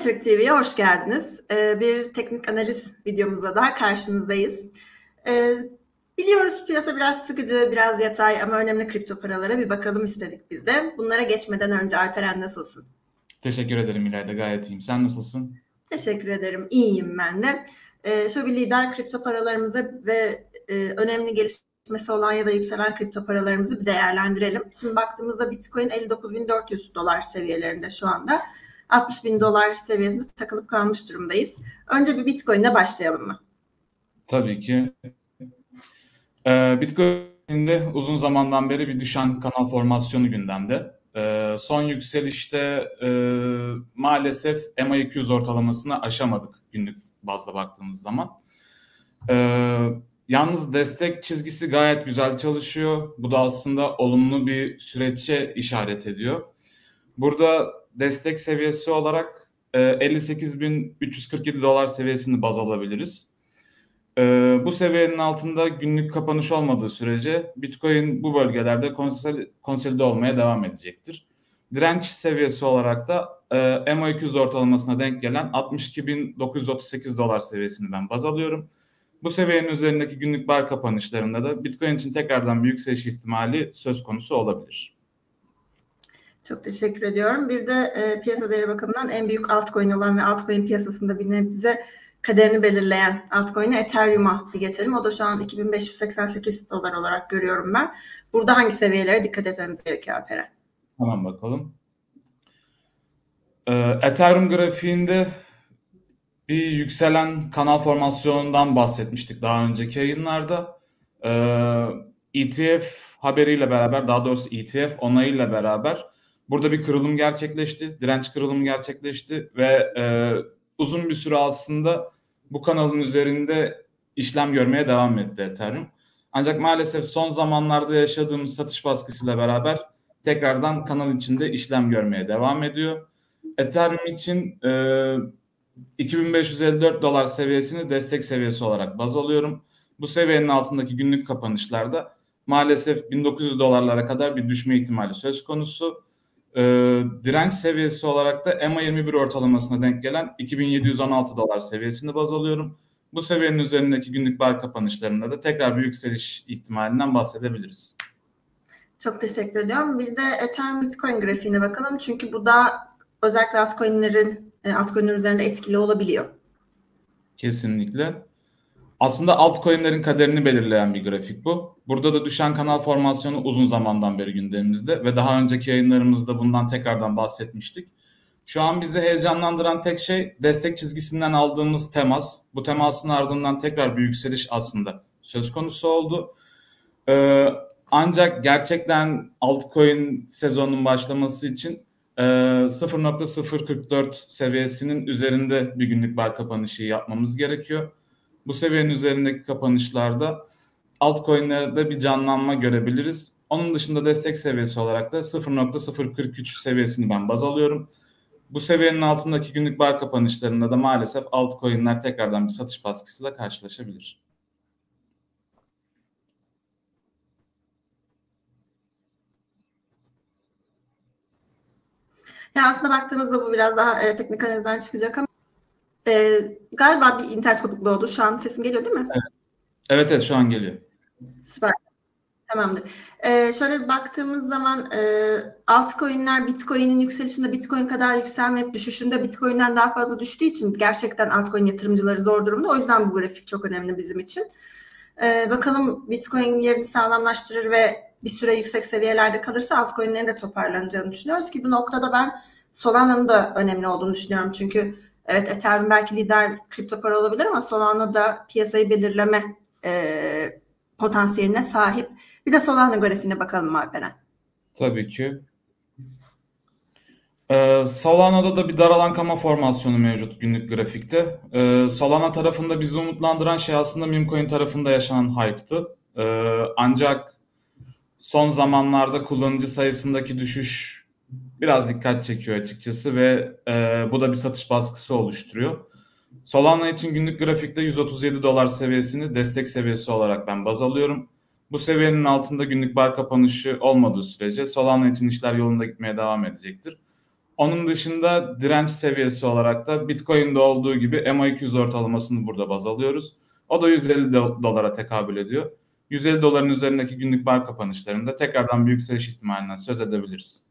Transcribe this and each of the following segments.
Metrik TV'ye hoş geldiniz. Ee, bir teknik analiz videomuza daha karşınızdayız. Ee, biliyoruz piyasa biraz sıkıcı, biraz yatay ama önemli kripto paralara bir bakalım istedik biz de. Bunlara geçmeden önce Alperen nasılsın? Teşekkür ederim İlayda, gayet iyiyim. Sen nasılsın? Teşekkür ederim, iyiyim ben de. Ee, şöyle bir lider kripto paralarımızı ve e, önemli gelişmesi olan ya da yükselen kripto paralarımızı bir değerlendirelim. Şimdi baktığımızda Bitcoin 59.400 dolar seviyelerinde şu anda. 60 bin dolar seviyesinde takılıp kalmış durumdayız. Önce bir Bitcoin'le başlayalım mı? Tabii ki. Ee, Bitcoin'de uzun zamandan beri bir düşen kanal formasyonu gündemde. Ee, son yükselişte e, maalesef MA200 ortalamasını aşamadık günlük bazda baktığımız zaman. Ee, yalnız destek çizgisi gayet güzel çalışıyor. Bu da aslında olumlu bir süreçe işaret ediyor. Burada destek seviyesi olarak e, 58.347 dolar seviyesini baz alabiliriz. E, bu seviyenin altında günlük kapanış olmadığı sürece Bitcoin bu bölgelerde konsol, konsolide olmaya devam edecektir. Direnç seviyesi olarak da e, MA200 ortalamasına denk gelen 62.938 dolar seviyesini ben baz alıyorum. Bu seviyenin üzerindeki günlük bar kapanışlarında da Bitcoin için tekrardan bir yükseliş ihtimali söz konusu olabilir. Çok teşekkür ediyorum. Bir de e, piyasa değeri bakımından en büyük altcoin olan ve altcoin piyasasında bir nebze kaderini belirleyen altcoin'e Ethereum'a geçelim. O da şu an 2588 dolar olarak görüyorum ben. Burada hangi seviyelere dikkat etmemiz gerekiyor Alperen? Tamam bakalım. Ee, Ethereum grafiğinde bir yükselen kanal formasyonundan bahsetmiştik daha önceki yayınlarda. Ee, ETF haberiyle beraber daha doğrusu ETF onayıyla beraber Burada bir kırılım gerçekleşti, direnç kırılımı gerçekleşti ve e, uzun bir süre aslında bu kanalın üzerinde işlem görmeye devam etti Ethereum. Ancak maalesef son zamanlarda yaşadığımız satış baskısıyla beraber tekrardan kanal içinde işlem görmeye devam ediyor. Ethereum için e, 2554 dolar seviyesini destek seviyesi olarak baz alıyorum. Bu seviyenin altındaki günlük kapanışlarda maalesef 1900 dolarlara kadar bir düşme ihtimali söz konusu e, direnç seviyesi olarak da EMA21 ortalamasına denk gelen 2716 dolar seviyesini baz alıyorum. Bu seviyenin üzerindeki günlük bar kapanışlarında da tekrar bir yükseliş ihtimalinden bahsedebiliriz. Çok teşekkür ediyorum. Bir de Ethereum Bitcoin grafiğine bakalım. Çünkü bu da özellikle altcoin'lerin e, altcoin'lerin üzerinde etkili olabiliyor. Kesinlikle. Aslında altcoin'lerin kaderini belirleyen bir grafik bu. Burada da düşen kanal formasyonu uzun zamandan beri gündemimizde ve daha önceki yayınlarımızda bundan tekrardan bahsetmiştik. Şu an bizi heyecanlandıran tek şey destek çizgisinden aldığımız temas. Bu temasın ardından tekrar bir yükseliş aslında söz konusu oldu. Ee, ancak gerçekten altcoin sezonunun başlaması için e, 0.044 seviyesinin üzerinde bir günlük bar kapanışı yapmamız gerekiyor. Bu seviyenin üzerindeki kapanışlarda altcoin'lerde bir canlanma görebiliriz. Onun dışında destek seviyesi olarak da 0.043 seviyesini ben baz alıyorum. Bu seviyenin altındaki günlük bar kapanışlarında da maalesef altcoin'ler tekrardan bir satış baskısıyla karşılaşabilir. Ya aslında baktığımızda bu biraz daha e, teknik analizden çıkacak ama e, galiba bir internet kopukluğu oldu. Şu an sesim geliyor değil mi? Evet, evet, evet şu an geliyor. Süper. Tamamdır. Ee, şöyle baktığımız zaman e, altcoin'ler Bitcoin'in yükselişinde Bitcoin kadar yükselmeyip düşüşünde Bitcoin'den daha fazla düştüğü için gerçekten altcoin yatırımcıları zor durumda. O yüzden bu grafik çok önemli bizim için. Ee, bakalım Bitcoin yerini sağlamlaştırır ve bir süre yüksek seviyelerde kalırsa altcoin'lerin de toparlanacağını düşünüyoruz ki bu noktada ben Solana'nın da önemli olduğunu düşünüyorum. Çünkü evet Ethereum belki lider kripto para olabilir ama Solana da piyasayı belirleme e, potansiyeline sahip. Bir de Solana grafiğine bakalım Alperen. Tabii ki. Ee, Solana'da da bir daralan kama formasyonu mevcut günlük grafikte. Ee, Solana tarafında bizi umutlandıran şey aslında Mimcoin tarafında yaşanan hype'tı. Ee, ancak son zamanlarda kullanıcı sayısındaki düşüş biraz dikkat çekiyor açıkçası ve e, bu da bir satış baskısı oluşturuyor. Solana için günlük grafikte 137 dolar seviyesini destek seviyesi olarak ben baz alıyorum. Bu seviyenin altında günlük bar kapanışı olmadığı sürece Solana için işler yolunda gitmeye devam edecektir. Onun dışında direnç seviyesi olarak da Bitcoin'de olduğu gibi MA200 ortalamasını burada baz alıyoruz. O da 150 dolara tekabül ediyor. 150 doların üzerindeki günlük bar kapanışlarında tekrardan bir yükseliş ihtimalinden söz edebiliriz.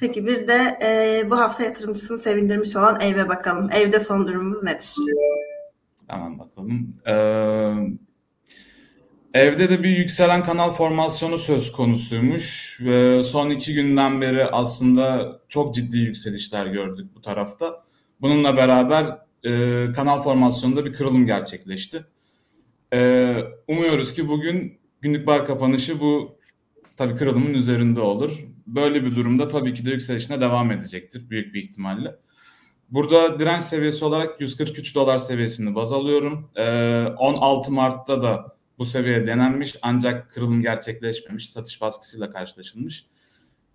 Peki bir de e, bu hafta yatırımcısını sevindirmiş olan Ev'e bakalım. Ev'de son durumumuz nedir? Hemen bakalım. Ee, evde de bir yükselen kanal formasyonu söz konusuymuş. Ee, son iki günden beri aslında çok ciddi yükselişler gördük bu tarafta. Bununla beraber e, kanal formasyonunda bir kırılım gerçekleşti. E, umuyoruz ki bugün günlük bar kapanışı bu tabii kırılımın üzerinde olur. Böyle bir durumda tabii ki de yükselişine devam edecektir büyük bir ihtimalle. Burada direnç seviyesi olarak 143 dolar seviyesini baz alıyorum. Ee, 16 Mart'ta da bu seviye denenmiş ancak kırılım gerçekleşmemiş. Satış baskısıyla karşılaşılmış.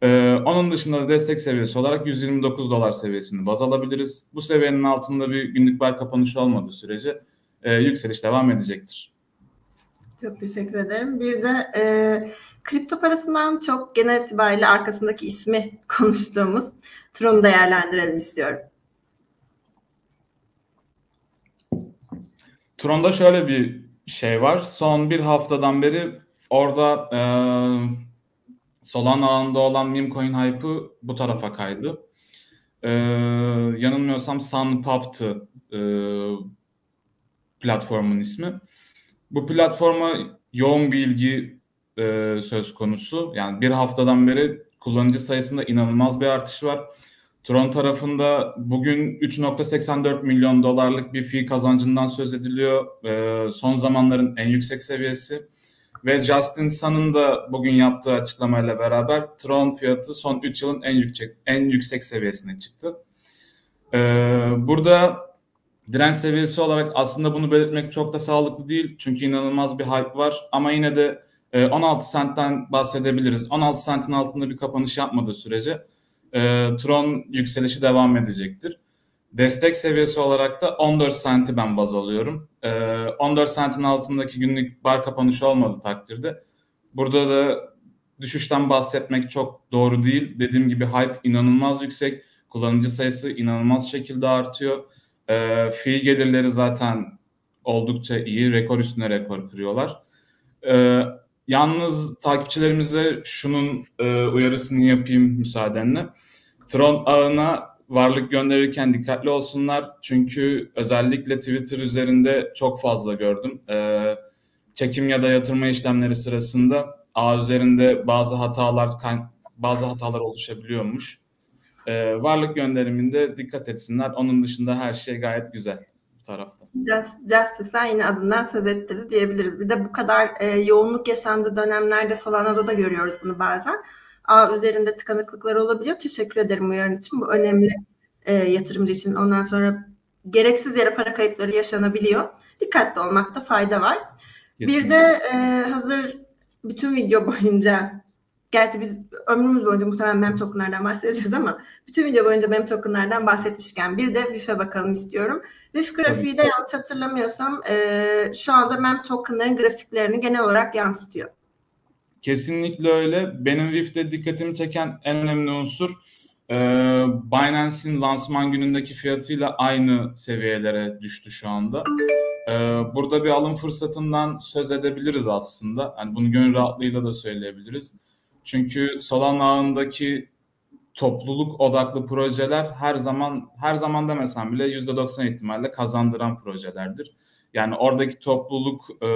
Ee, onun dışında da destek seviyesi olarak 129 dolar seviyesini baz alabiliriz. Bu seviyenin altında bir günlük bar kapanışı olmadığı sürece e, yükseliş devam edecektir. Çok teşekkür ederim. Bir de e, kripto parasından çok genel itibariyle arkasındaki ismi konuştuğumuz Tron'u değerlendirelim istiyorum. Tron'da şöyle bir şey var. Son bir haftadan beri orada e, Solana ağında olan meme coin hype'ı bu tarafa kaydı. E, yanılmıyorsam Sunpup'tı e, platformun ismi. Bu platforma yoğun bir ilgi e, söz konusu. Yani bir haftadan beri kullanıcı sayısında inanılmaz bir artış var. Tron tarafında bugün 3.84 milyon dolarlık bir fee kazancından söz ediliyor. E, son zamanların en yüksek seviyesi. Ve Justin Sun'ın da bugün yaptığı açıklamayla beraber Tron fiyatı son 3 yılın en yüksek en yüksek seviyesine çıktı. E, burada direnç seviyesi olarak aslında bunu belirtmek çok da sağlıklı değil. Çünkü inanılmaz bir hype var. Ama yine de 16 e, centten bahsedebiliriz. 16 centin altında bir kapanış yapmadığı sürece e, Tron yükselişi devam edecektir. Destek seviyesi olarak da 14 centi ben baz alıyorum. 14 e, centin altındaki günlük bar kapanışı olmadığı takdirde burada da düşüşten bahsetmek çok doğru değil. Dediğim gibi hype inanılmaz yüksek. Kullanıcı sayısı inanılmaz şekilde artıyor. E, fee gelirleri zaten oldukça iyi. Rekor üstüne rekor kırıyorlar. E, yalnız takipçilerimize şunun e, uyarısını yapayım müsaadenle. Tron ağına varlık gönderirken dikkatli olsunlar. Çünkü özellikle Twitter üzerinde çok fazla gördüm. E, çekim ya da yatırma işlemleri sırasında ağ üzerinde bazı hatalar bazı hatalar oluşabiliyormuş. E, varlık gönderiminde dikkat etsinler. Onun dışında her şey gayet güzel bu tarafta. Justice'a yine adından söz ettirdi diyebiliriz. Bir de bu kadar e, yoğunluk yaşandığı dönemlerde Solana'da da görüyoruz bunu bazen. Ağ üzerinde tıkanıklıklar olabiliyor. Teşekkür ederim uyarın için. Bu önemli e, yatırımcı için. Ondan sonra gereksiz yere para kayıpları yaşanabiliyor. Dikkatli olmakta fayda var. Kesinlikle. Bir de e, hazır bütün video boyunca Gerçi biz ömrümüz boyunca muhtemelen mem tokenlardan bahsedeceğiz ama bütün video boyunca mem tokenlardan bahsetmişken bir de VIF'e bakalım istiyorum. VIF grafiği de yanlış hatırlamıyorsam e, şu anda mem tokenların grafiklerini genel olarak yansıtıyor. Kesinlikle öyle. Benim VIF'te dikkatimi çeken en önemli unsur e, Binance'in lansman günündeki fiyatıyla aynı seviyelere düştü şu anda. E, burada bir alım fırsatından söz edebiliriz aslında. Yani bunu gönül rahatlığıyla da söyleyebiliriz. Çünkü Solana ağındaki topluluk odaklı projeler her zaman her zaman demesem bile %90 ihtimalle kazandıran projelerdir. Yani oradaki topluluk e,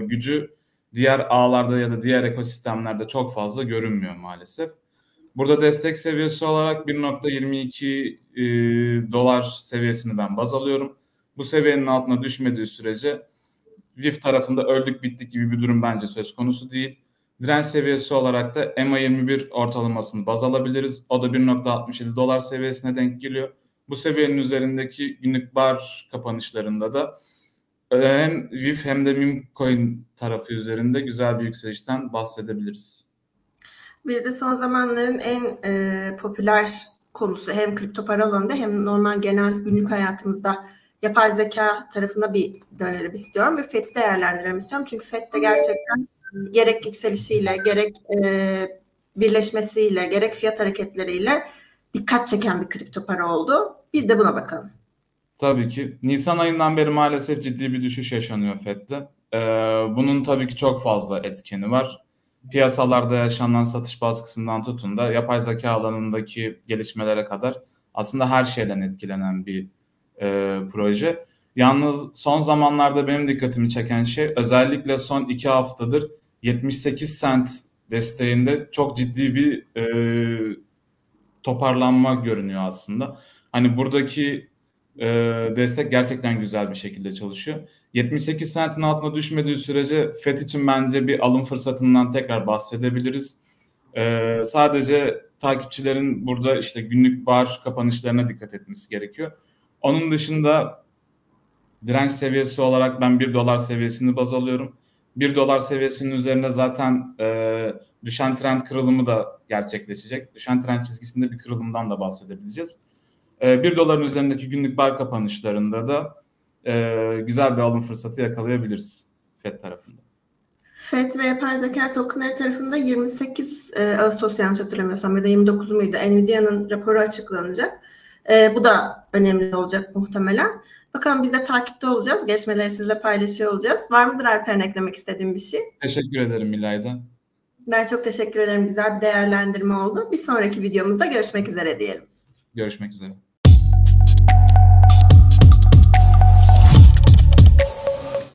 gücü diğer ağlarda ya da diğer ekosistemlerde çok fazla görünmüyor maalesef. Burada destek seviyesi olarak 1.22 e, dolar seviyesini ben baz alıyorum. Bu seviyenin altına düşmediği sürece VIF tarafında öldük bittik gibi bir durum bence söz konusu değil. Direnç seviyesi olarak da MA21 ortalamasını baz alabiliriz. O da 1.67 dolar seviyesine denk geliyor. Bu seviyenin üzerindeki günlük bar kapanışlarında da hem VIF hem de Mimcoin tarafı üzerinde güzel bir yükselişten bahsedebiliriz. Bir de son zamanların en e, popüler konusu hem kripto para alanında hem normal genel günlük hayatımızda yapay zeka tarafına bir dönelim istiyorum ve FED'i değerlendirelim istiyorum. Çünkü FED de gerçekten gerek yükselişiyle, gerek e, birleşmesiyle, gerek fiyat hareketleriyle dikkat çeken bir kripto para oldu. Bir de buna bakalım. Tabii ki. Nisan ayından beri maalesef ciddi bir düşüş yaşanıyor FED'de. Ee, bunun tabii ki çok fazla etkeni var. Piyasalarda yaşanan satış baskısından tutun da yapay zeka alanındaki gelişmelere kadar aslında her şeyden etkilenen bir e, proje. Yalnız son zamanlarda benim dikkatimi çeken şey özellikle son iki haftadır 78 cent desteğinde çok ciddi bir e, toparlanma görünüyor aslında. Hani buradaki e, destek gerçekten güzel bir şekilde çalışıyor. 78 sentin altına düşmediği sürece FED için bence bir alım fırsatından tekrar bahsedebiliriz. E, sadece takipçilerin burada işte günlük bar kapanışlarına dikkat etmesi gerekiyor. Onun dışında direnç seviyesi olarak ben 1 dolar seviyesini baz alıyorum. 1 dolar seviyesinin üzerinde zaten e, düşen trend kırılımı da gerçekleşecek. Düşen trend çizgisinde bir kırılımdan da bahsedebileceğiz. E, 1 doların üzerindeki günlük bar kapanışlarında da e, güzel bir alım fırsatı yakalayabiliriz FED tarafında. FED ve yapay zeka tokenları tarafında 28 e, Ağustos yanlış hatırlamıyorsam ya da 29 muydu Nvidia'nın raporu açıklanacak. E, bu da önemli olacak muhtemelen. Bakalım biz de takipte olacağız. Gelişmeleri sizle paylaşıyor olacağız. Var mıdır Alper'in eklemek istediğim bir şey? Teşekkür ederim Milay'da. Ben çok teşekkür ederim. Güzel bir değerlendirme oldu. Bir sonraki videomuzda görüşmek üzere diyelim. Görüşmek üzere.